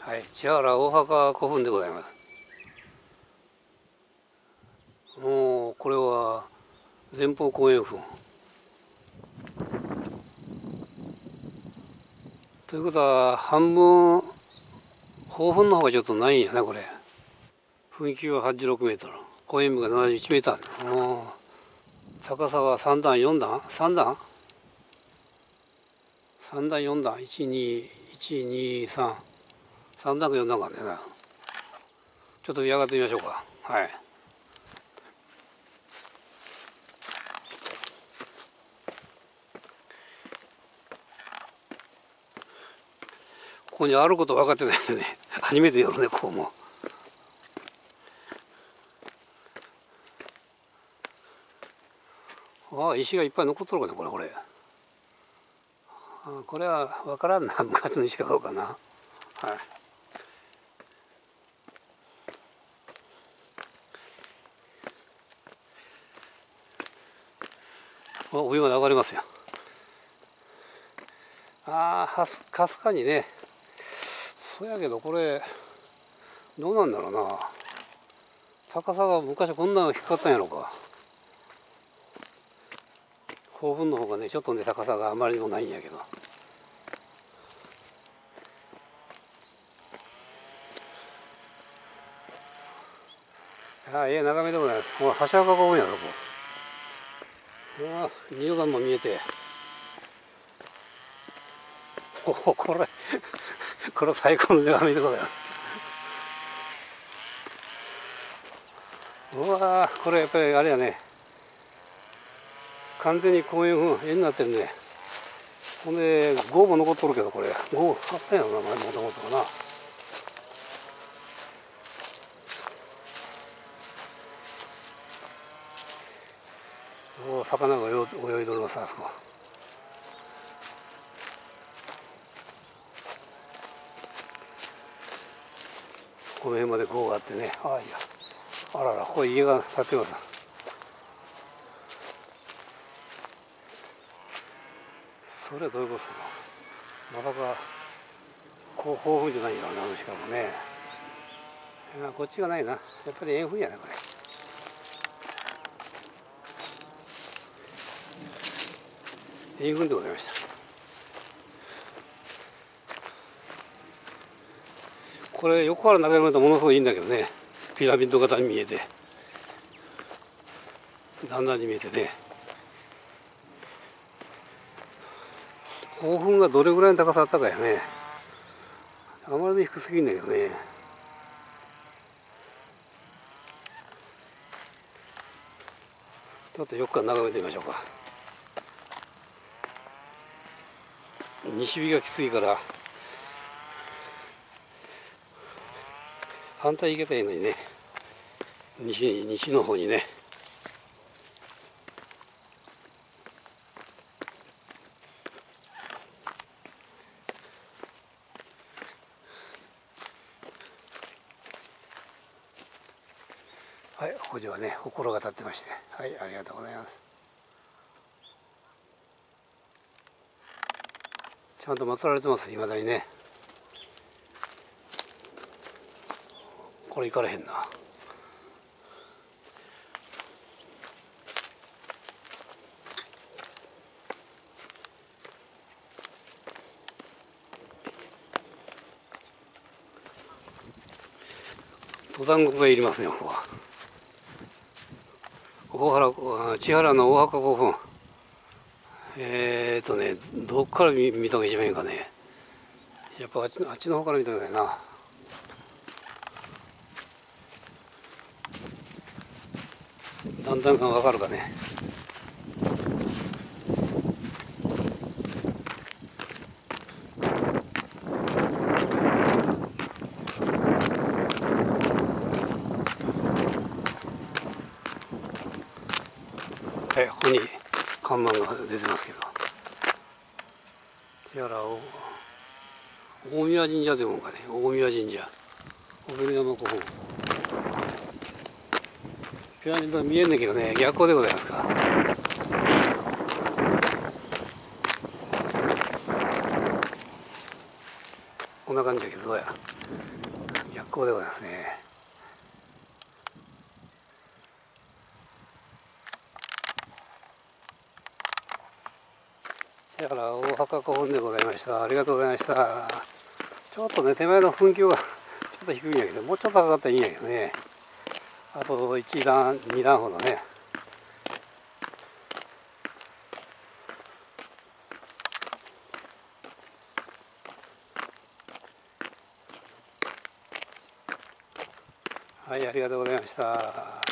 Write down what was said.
はい、千原大墓古墳でございます。もうこれは前方後円墳。ということは半分後墳の方がちょっとないんやねこれ。墳丘は86メートル、後円部が71メーター。もう高さは3段4段？3段？3段4段？12123 3段か4段かあんだよなちょっと上がってみましょうか。はい。ここにあること分かってないよね。初めて寄るねここも。ああ石がいっぱい残っとるかねこれこれ。あこれは分からんな。昔の石かどうかな。はい。あお湯が流れますよ。ああかすかにね。そやけどこれどうなんだろうな。高さが昔こんなの低かったんやろうか。興奮の方がねちょっとね高さがあまりにもないんやけど。ああええ眺めでございます。これ橋墓古墳やぞこああ仁淀川も見えて。おおこれ これ最高の眺めでございます。うわこれやっぱりあれやね。完全に公園風絵になってるね。ほんで5も残っとるけどこれ。5あったんやろな前もともとかな。お魚が泳いどるのさあそこ。この辺まで5があってね。ああいや。あららここ家が建ってます。それはどういうことまさかこう豊富じゃないよなしかもね。こっちがないな。やっぱり円墳やねこれ。円墳でございました。これ横から眺めるとものすごいいいんだけどね。ピラミッド型に見えて。だんだんに見えてね。興奮がどれぐらいの高さあったかやね。あまりに低すぎんだけどね。ちょっとよくから眺めてみましょうか。西日がきついから反対行けたらいいのにね。西西の方にね。はい補助はね心が立ってまして。はいありがとうございます。ちゃんと祀られてますいまだにね。これ行かれへんな。登山口がいりますねここは。大原千原の大墓古墳。えー、とねどっから見見た方が一番いいかね。やっぱあっちあっちの方から見た方がいいな。だんだんか分かるかね。はい、ここに。看板が出てますけど。手洗を大宮神社でもかね。大宮神社。大宮の古墳ピラミッド見えんねんけどね。逆光でございますか。こんな感じだけどどうや。逆光でございますね。せやから大墓古墳でございました。ありがとうございました。ちょっとね手前の墳丘が ちょっと低いんやけどもうちょっと高かったらいいんやけどね。あと1段2段ほどね。はいありがとうございました。